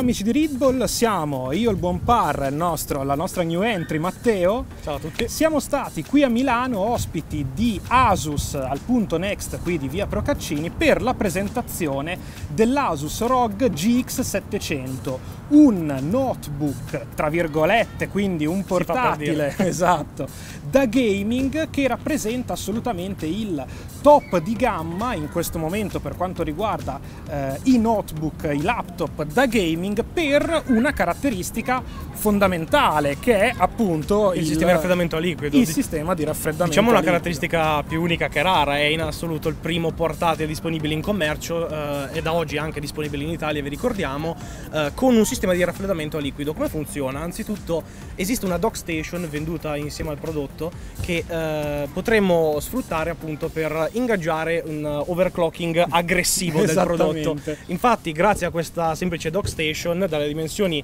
amici di Readball, siamo io il buon par, il nostro, la nostra new entry Matteo. Ciao a tutti. Siamo stati qui a Milano ospiti di Asus al punto Next qui di via Procaccini per la presentazione dell'Asus ROG GX700, un notebook tra virgolette, quindi un portatile esatto, da gaming che rappresenta assolutamente il top di gamma in questo momento per quanto riguarda eh, i notebook, i laptop da gaming per una caratteristica fondamentale che è appunto il, il sistema di raffreddamento a liquido. Il sistema di raffreddamento. Diciamo una caratteristica più unica che rara, è in assoluto il primo portatile disponibile in commercio eh, e da oggi anche disponibile in Italia, vi ricordiamo, eh, con un sistema di raffreddamento a liquido. Come funziona? Anzitutto esiste una dock station venduta insieme al prodotto che eh, potremmo sfruttare appunto per ingaggiare un overclocking aggressivo del prodotto. Infatti, grazie a questa semplice dock station, dalle dimensioni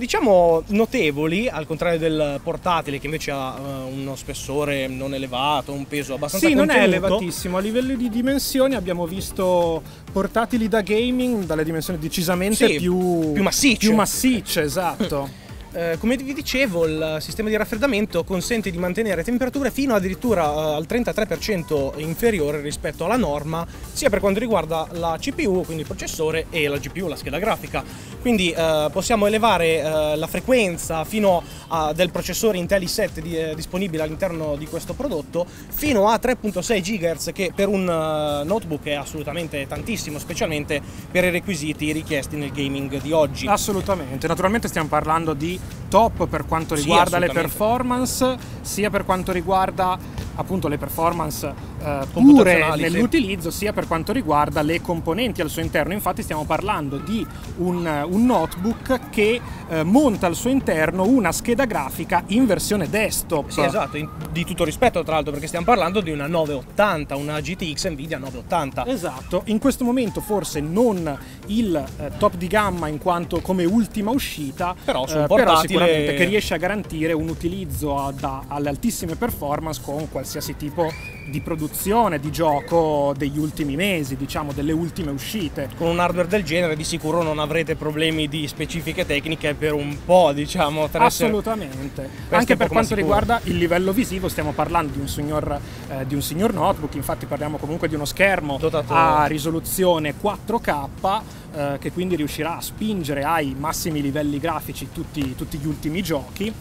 diciamo notevoli, al contrario del portatile che invece ha uh, uno spessore non elevato, un peso abbastanza Sì, contenuto. non è elevatissimo. A livello di dimensioni abbiamo visto portatili da gaming dalle dimensioni decisamente sì, più, più massicce. Più massicce, esatto. Eh, come vi dicevo, il sistema di raffreddamento consente di mantenere temperature fino addirittura eh, al 33% inferiore rispetto alla norma, sia per quanto riguarda la CPU, quindi il processore, e la GPU, la scheda grafica. Quindi eh, possiamo elevare eh, la frequenza fino a, del processore Intel i7 di, eh, disponibile all'interno di questo prodotto fino a 3.6 GHz, che per un uh, notebook è assolutamente tantissimo, specialmente per i requisiti richiesti nel gaming di oggi. Assolutamente, naturalmente stiamo parlando di top per quanto riguarda sì, le performance, sia per quanto riguarda appunto le performance eh, pure nell'utilizzo, sì. sia per quanto riguarda le componenti al suo interno. Infatti stiamo parlando di un, un notebook che eh, monta al suo interno una scheda grafica in versione desktop. Sì, esatto, in, di tutto rispetto tra l'altro perché stiamo parlando di una 980, una GTX Nvidia 980. Esatto, in questo momento forse non il eh, top di gamma in quanto come ultima uscita, però, portatile... però sicuramente che riesce a garantire un utilizzo da, alle altissime performance con qualsiasi tipo di produzione di gioco degli ultimi mesi, diciamo delle ultime uscite. Con un hardware del genere di sicuro non avrete problemi di specifiche tecniche per un po', diciamo. Assolutamente. Anche per quanto riguarda il livello visivo stiamo parlando di un signor, eh, di un signor notebook, infatti parliamo comunque di uno schermo Dotato. a risoluzione 4K eh, che quindi riuscirà a spingere ai massimi livelli grafici tutti, tutti gli ultimi giochi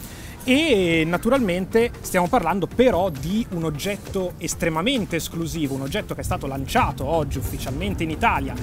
e naturalmente stiamo parlando però di un oggetto estremamente esclusivo, un oggetto che è stato lanciato oggi ufficialmente in Italia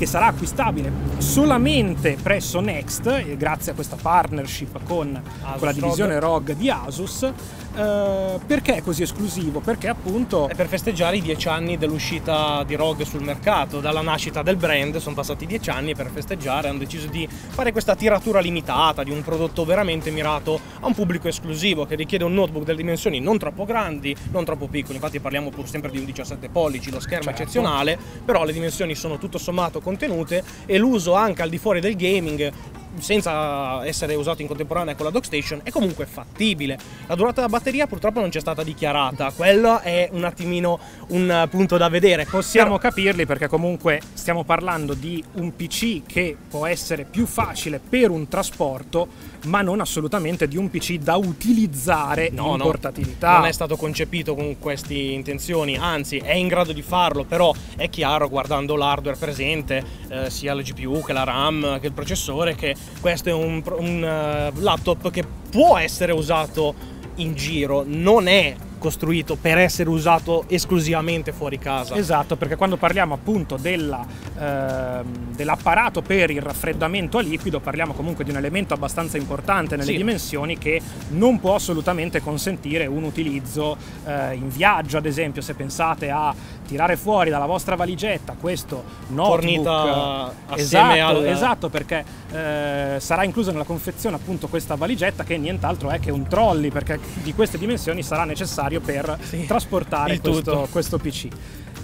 che sarà acquistabile solamente presso Next grazie a questa partnership con, con la divisione ROG di Asus Uh, perché è così esclusivo? Perché appunto è per festeggiare i dieci anni dell'uscita di ROG sul mercato, dalla nascita del brand sono passati dieci anni e per festeggiare hanno deciso di fare questa tiratura limitata di un prodotto veramente mirato a un pubblico esclusivo che richiede un notebook delle dimensioni non troppo grandi, non troppo piccoli, infatti parliamo pur sempre di un 17 pollici, lo schermo certo. eccezionale, però le dimensioni sono tutto sommato contenute e l'uso anche al di fuori del gaming senza essere usato in contemporanea con la dockstation è comunque fattibile. La durata della batteria purtroppo non c'è stata dichiarata, quello è un attimino un punto da vedere. Possiamo Però... capirli perché comunque stiamo parlando di un PC che può essere più facile per un trasporto, ma non assolutamente di un PC da utilizzare no, in no, portatilità. Non è stato concepito con queste intenzioni, anzi è in grado di farlo, però è chiaro guardando l'hardware presente, eh, sia la GPU che la RAM che il processore, che questo è un, un uh, laptop che può essere usato in giro, non è costruito per essere usato esclusivamente fuori casa. Esatto, perché quando parliamo appunto della, eh, dell'apparato per il raffreddamento a liquido parliamo comunque di un elemento abbastanza importante nelle sì. dimensioni che non può assolutamente consentire un utilizzo eh, in viaggio, ad esempio se pensate a tirare fuori dalla vostra valigetta questo notebook fornita assieme esatto, al... esatto perché eh, sarà inclusa nella confezione appunto questa valigetta che nient'altro è che un trolley perché di queste dimensioni sarà necessario per sì, trasportare questo, questo PC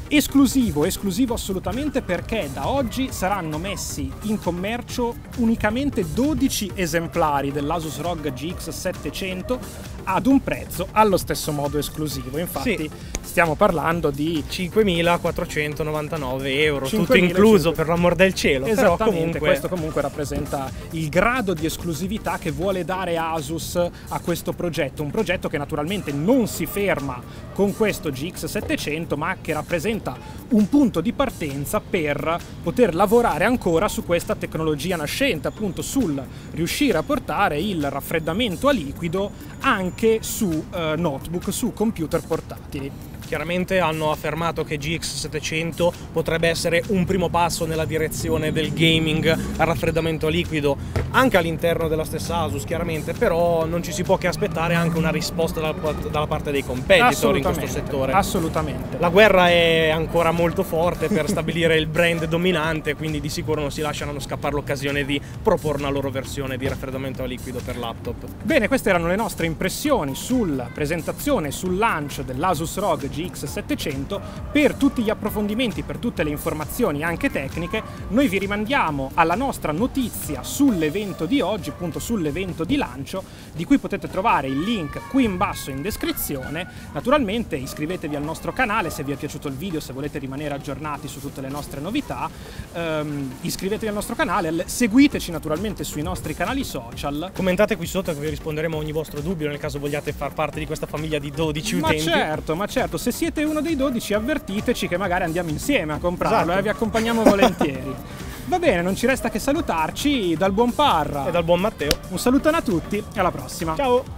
esclusivo, esclusivo assolutamente perché da oggi saranno messi in commercio unicamente 12 esemplari dell'Asus ROG GX700 ad un prezzo allo stesso modo esclusivo. Infatti sì. stiamo parlando di 5.499 euro, 5. tutto incluso per l'amor del cielo. Esattamente, Però comunque... questo comunque rappresenta il grado di esclusività che vuole dare Asus a questo progetto, un progetto che naturalmente non si ferma con questo GX700 ma che rappresenta un punto di partenza per poter lavorare ancora su questa tecnologia nascente, appunto sul riuscire a portare il raffreddamento a liquido anche su eh, notebook, su computer portatili. Chiaramente hanno affermato che GX700 potrebbe essere un primo passo nella direzione del gaming a raffreddamento liquido anche all'interno della stessa Asus, chiaramente, però non ci si può che aspettare anche una risposta dalla, parte dei competitor in questo settore. Assolutamente. La guerra è ancora molto forte per stabilire il brand dominante, quindi di sicuro non si lasciano scappare l'occasione di proporre una loro versione di raffreddamento a liquido per laptop. Bene, queste erano le nostre impressioni sulla presentazione, sul lancio dell'Asus ROG GX700. Per tutti gli approfondimenti, per tutte le informazioni anche tecniche, noi vi rimandiamo alla nostra notizia sull'evento di oggi, appunto sull'evento di lancio, di cui potete trovare il link qui in basso in descrizione. Naturalmente iscrivetevi al nostro canale se vi è piaciuto il video, se volete rimanere aggiornati su tutte le nostre novità. Um, iscrivetevi al nostro canale, seguiteci naturalmente sui nostri canali social. Commentate qui sotto che vi risponderemo a ogni vostro dubbio nel caso vogliate far parte di questa famiglia di 12 utenti. Ma certo, ma certo, se siete uno dei 12 avvertiteci che magari andiamo insieme a comprarlo esatto. e eh, vi accompagniamo volentieri. Va bene, non ci resta che salutarci dal buon Parra e dal buon Matteo. Un salutone a tutti e alla prossima. Ciao!